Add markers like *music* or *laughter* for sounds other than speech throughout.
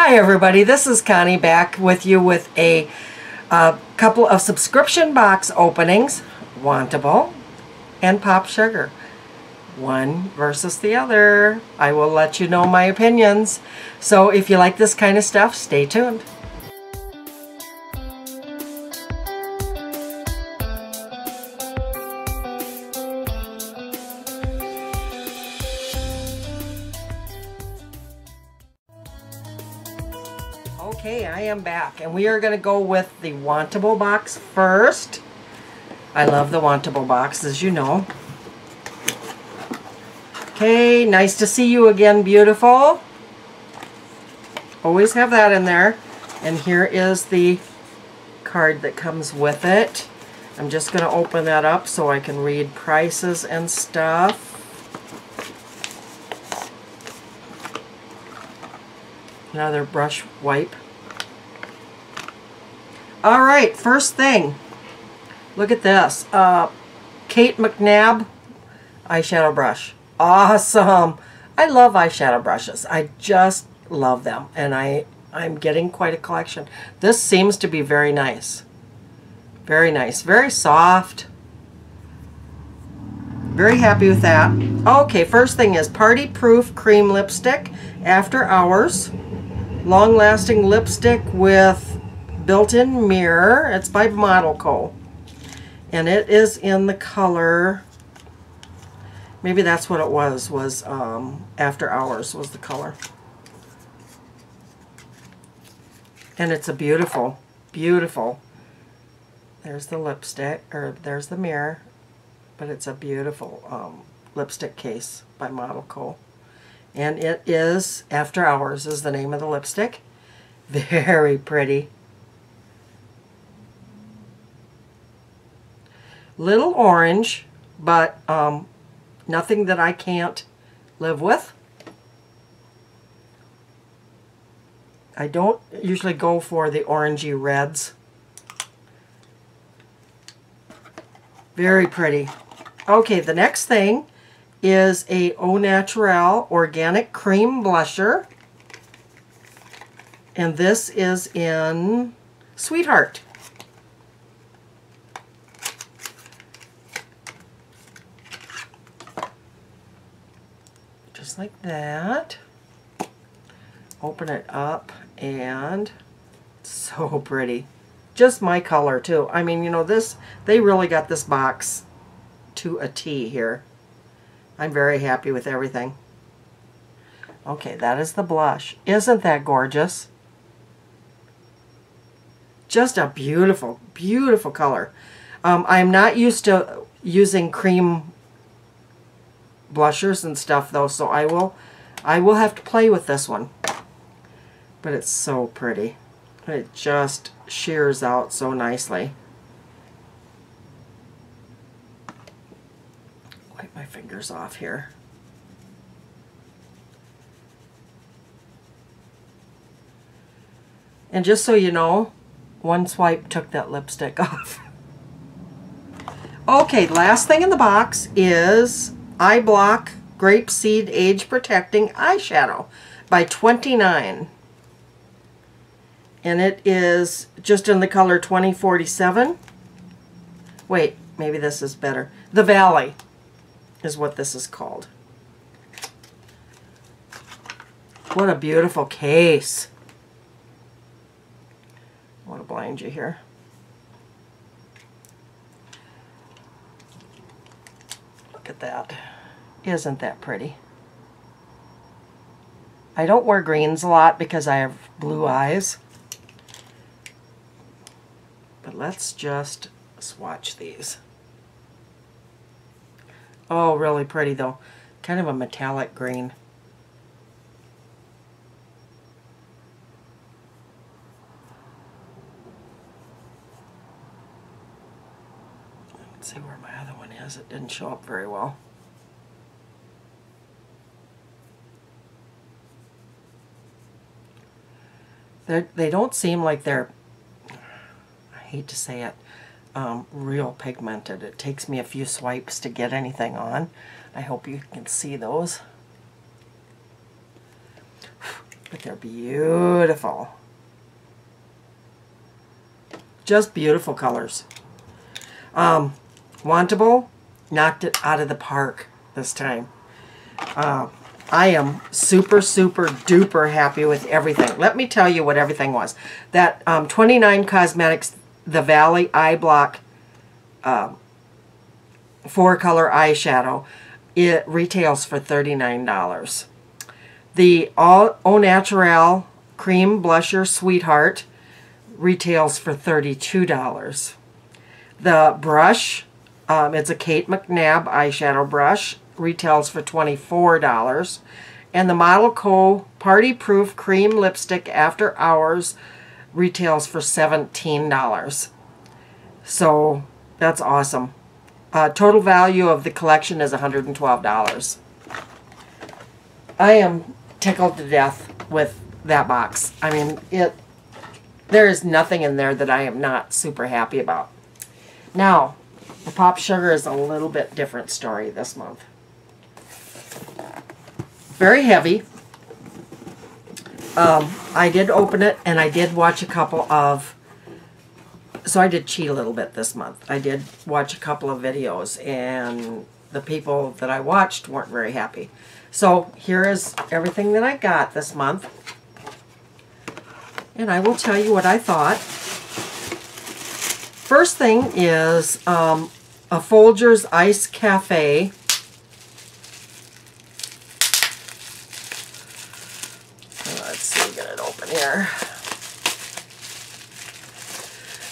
Hi everybody, this is Connie back with you with a uh, couple of subscription box openings, Wantable and Pop Sugar. One versus the other. I will let you know my opinions. So if you like this kind of stuff, stay tuned. Okay, I am back, and we are going to go with the Wantable box first. I love the Wantable box, as you know. Okay, nice to see you again, beautiful. Always have that in there. And here is the card that comes with it. I'm just going to open that up so I can read prices and stuff. Another brush wipe. All right, first thing. Look at this. Uh, Kate McNabb eyeshadow brush. Awesome. I love eyeshadow brushes. I just love them. And I, I'm getting quite a collection. This seems to be very nice. Very nice. Very soft. Very happy with that. Okay, first thing is Party Proof Cream Lipstick After Hours. Long-lasting lipstick with built-in mirror. It's by Model Co. And it is in the color, maybe that's what it was, was um, After Hours was the color. And it's a beautiful, beautiful, there's the lipstick, or there's the mirror, but it's a beautiful um, lipstick case by Model Co and it is After Hours is the name of the lipstick. *laughs* Very pretty. Little orange, but um, nothing that I can't live with. I don't usually go for the orangey reds. Very pretty. Okay, the next thing is a Au Naturel Organic Cream Blusher. And this is in Sweetheart. Like that. Open it up and so *laughs* pretty. Just my color too. I mean, you know, this, they really got this box to a T here. I'm very happy with everything. Okay, that is the blush. Isn't that gorgeous? Just a beautiful, beautiful color. Um, I'm not used to using cream blushers and stuff though, so I will I will have to play with this one. But it's so pretty. It just shears out so nicely. Wipe my fingers off here. And just so you know, one swipe took that lipstick *laughs* off. okay, last thing in the box is Eye Block Grape Seed Age Protecting Eyeshadow by 29. And it is just in the color 2047. Wait, maybe this is better. The Valley is what this is called. What a beautiful case. I want to blind you here. At that. Isn't that pretty? I don't wear greens a lot because I have blue eyes. But let's just swatch these. Oh, really pretty though. Kind of a metallic green. Let's see where my is. It didn't show up very well. They're, they don't seem like they're, I hate to say it, um, real pigmented. It takes me a few swipes to get anything on. I hope you can see those. But they're beautiful. Just beautiful colors. Um, Wantable knocked it out of the park this time. Uh, I am super, super duper happy with everything. Let me tell you what everything was. That um, 29 Cosmetics, the Valley Eye Block uh, four color eyeshadow, it retails for $39. The All Au Naturel Cream Blusher Sweetheart retails for $32. The brush, um, it's a Kate McNabb eyeshadow brush, retails for $24. And the Model Co. Party Proof Cream Lipstick After Hours retails for $17. So that's awesome. Uh, total value of the collection is $112. I am tickled to death with that box. I mean, it. there is nothing in there that I am not super happy about. Now, the Pop Sugar is a little bit different story this month. Very heavy. Um, I did open it and I did watch a couple of so I did cheat a little bit this month. I did watch a couple of videos and the people that I watched weren't very happy. So here is everything that I got this month. And I will tell you what I thought. First thing is um, a Folgers Ice Cafe. Let's see, get it open here.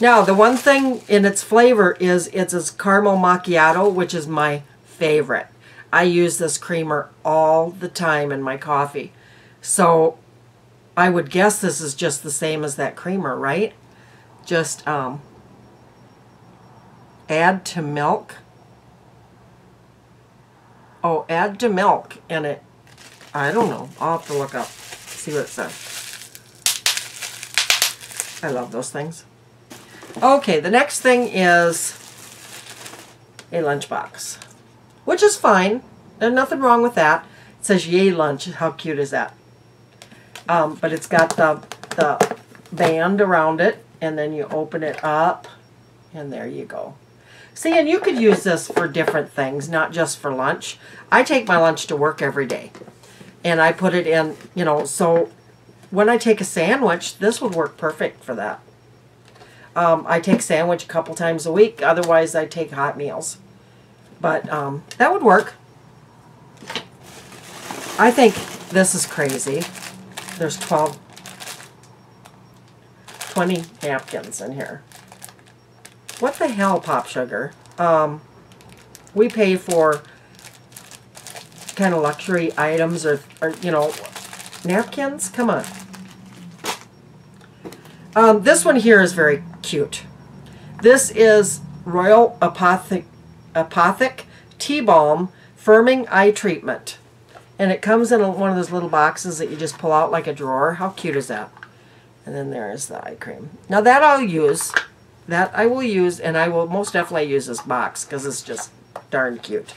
Now, the one thing in its flavor is it's a caramel macchiato, which is my favorite. I use this creamer all the time in my coffee. So I would guess this is just the same as that creamer, right? Just um, add to milk. Oh, add to milk and it, I don't know. I'll have to look up, see what it says. I love those things. Okay, the next thing is a lunchbox, which is fine. There's nothing wrong with that. It says Yay Lunch. How cute is that? Um, but it's got the, the band around it, and then you open it up, and there you go. See, and you could use this for different things, not just for lunch. I take my lunch to work every day, and I put it in, you know, so when I take a sandwich, this would work perfect for that. Um, I take sandwich a couple times a week. Otherwise, I take hot meals. But um, that would work. I think this is crazy. There's 12, 20 napkins in here. What the hell, Pop Sugar? Um, we pay for kind of luxury items or, or, you know, napkins? Come on. Um, this one here is very cute. This is Royal Apothic, Apothic Tea Balm Firming Eye Treatment. And it comes in a, one of those little boxes that you just pull out like a drawer. How cute is that? And then there is the eye cream. Now that I'll use. That I will use, and I will most definitely use this box because it's just darn cute.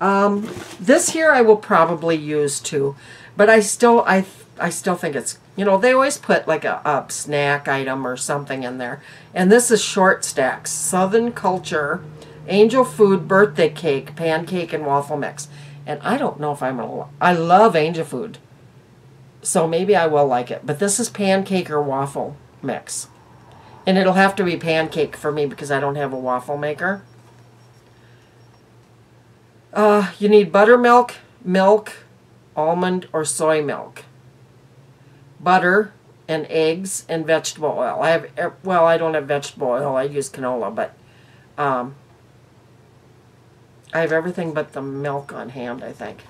Um, this here I will probably use too, but I still I I still think it's you know, they always put like a, a snack item or something in there. And this is Short Stacks, Southern Culture, Angel Food Birthday Cake, Pancake and Waffle Mix. And I don't know if I'm to... I love Angel Food. So maybe I will like it. But this is pancake or waffle mix. And it'll have to be pancake for me because I don't have a waffle maker. Uh, you need buttermilk, milk, almond, or soy milk butter and eggs and vegetable oil. I have, er, well, I don't have vegetable oil. I use canola, but um, I have everything but the milk on hand, I think.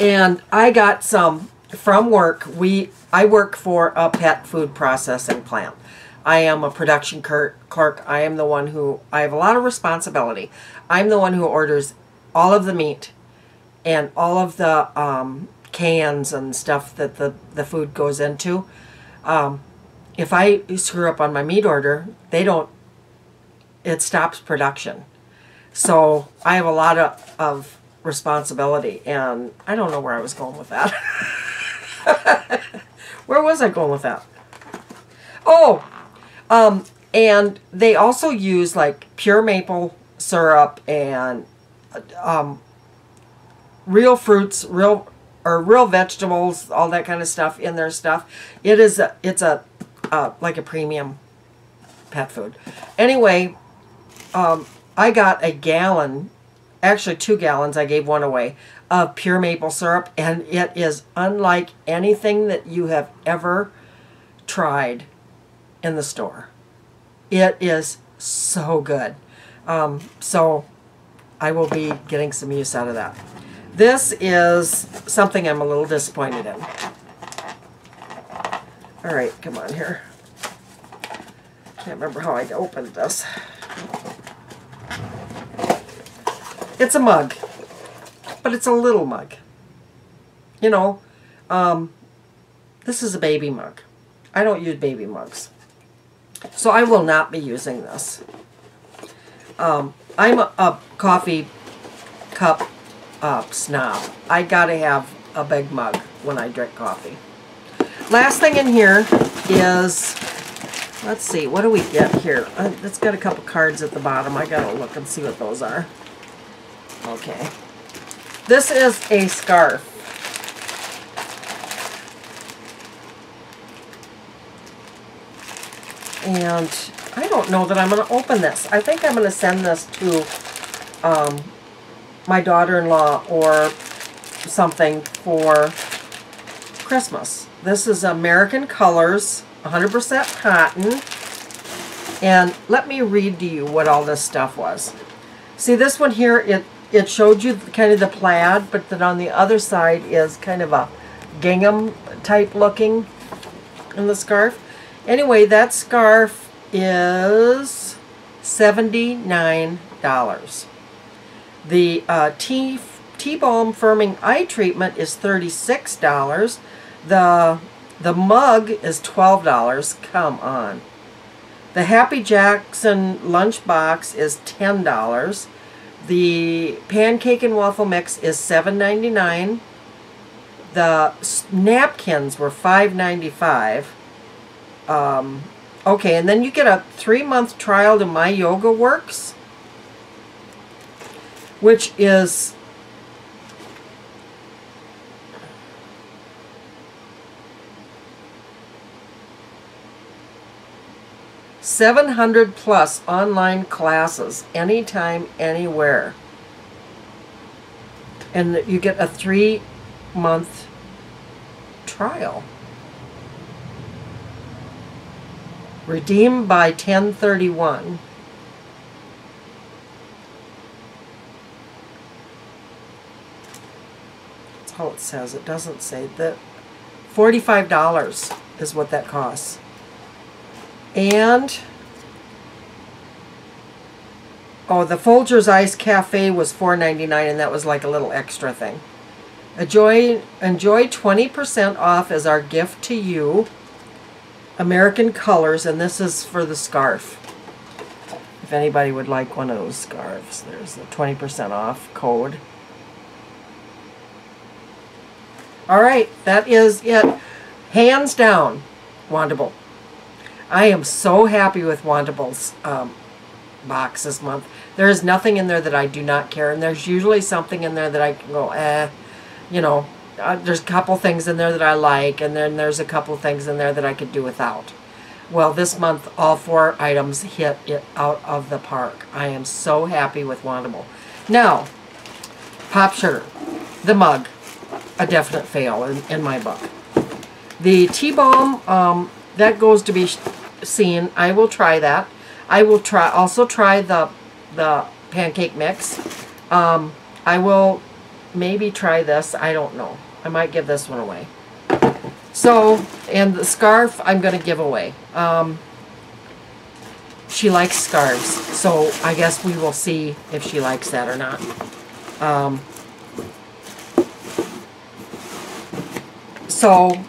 And I got some from work. We I work for a pet food processing plant. I am a production clerk. I am the one who, I have a lot of responsibility. I'm the one who orders all of the meat and all of the um, cans and stuff that the, the food goes into. Um, if I screw up on my meat order, they don't, it stops production. So I have a lot of, of responsibility. And I don't know where I was going with that. *laughs* *laughs* where was I going with that? Oh, um, and they also use like pure maple syrup and um, real fruits, real or real vegetables, all that kind of stuff in their stuff. It is a, it's a uh, like a premium pet food. Anyway, um, I got a gallon, actually two gallons. I gave one away of pure maple syrup, and it is unlike anything that you have ever tried in the store. It is so good. Um, so I will be getting some use out of that. This is something I'm a little disappointed in. All right, come on here. Can't remember how I opened this. It's a mug, but it's a little mug. You know, um, this is a baby mug. I don't use baby mugs. So I will not be using this. Um, I'm a, a coffee cup uh, snob. I gotta have a big mug when I drink coffee. Last thing in here is, let's see, what do we get here? Uh, it's got a couple cards at the bottom. I gotta look and see what those are. Okay. This is a scarf. And I don't know that I'm going to open this. I think I'm going to send this to um, my daughter-in-law or something for Christmas. This is American Colors, 100% cotton. And let me read to you what all this stuff was. See this one here, it, it showed you kind of the plaid, but then on the other side is kind of a gingham type looking in the scarf. Anyway, that scarf is $79. The uh, Tea Balm Firming Eye Treatment is $36. The, the mug is $12. Come on. The Happy Jackson lunchbox is $10. The pancake and waffle mix is $7.99. The napkins were $5.95. Um, Okay, and then you get a three-month trial to My Yoga Works, which is Seven hundred plus online classes, anytime, anywhere, and you get a three-month trial. Redeemed by 1031. That's all it says. It doesn't say that. $45 is what that costs. And, oh, the Folgers Ice Cafe was $4.99 and that was like a little extra thing. Enjoy, enjoy 20% off as our gift to you. American Colors, and this is for the scarf. If anybody would like one of those scarves, there's a 20% off code. All right, that is it. Hands down, Wantable. I am so happy with Wantable's um, box this month. There is nothing in there that I do not care, and there's usually something in there that I can go, eh, you know, uh, there's a couple things in there that I like, and then there's a couple things in there that I could do without. Well, this month, all four items hit it out of the park. I am so happy with Wantable. Now, Pop Sugar, the mug, a definite fail in, in my book. The Tea Balm, um, that goes to be seen. I will try that. I will try also try the the pancake mix. Um, I will maybe try this. I don't know. I might give this one away. So, and the scarf I'm going to give away. Um, she likes scarves, so I guess we will see if she likes that or not. Um, so,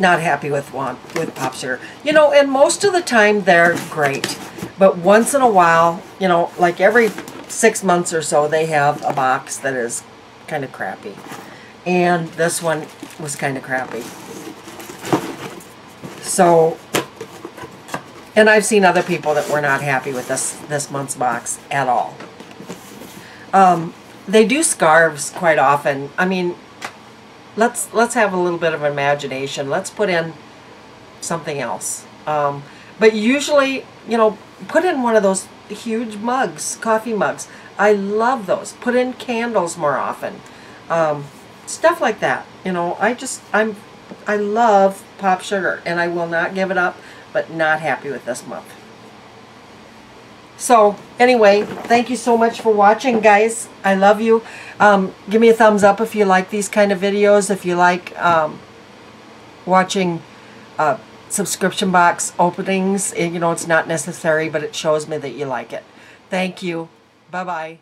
not happy with one with Pop Sugar. You know, and most of the time they're great. But once in a while, you know, like every six months or so, they have a box that is kind of crappy. And this one was kind of crappy. So, and I've seen other people that were not happy with this, this month's box at all. Um, they do scarves quite often. I mean, let's let's have a little bit of imagination. Let's put in something else. Um, but usually, you know, put in one of those huge mugs, coffee mugs. I love those. Put in candles more often. Um, stuff like that. You know, I just, I'm, I love pop sugar and I will not give it up, but not happy with this month. So, anyway, thank you so much for watching, guys. I love you. Um, give me a thumbs up if you like these kind of videos. If you like um, watching uh, subscription box openings, you know, it's not necessary, but it shows me that you like it. Thank you. Bye-bye.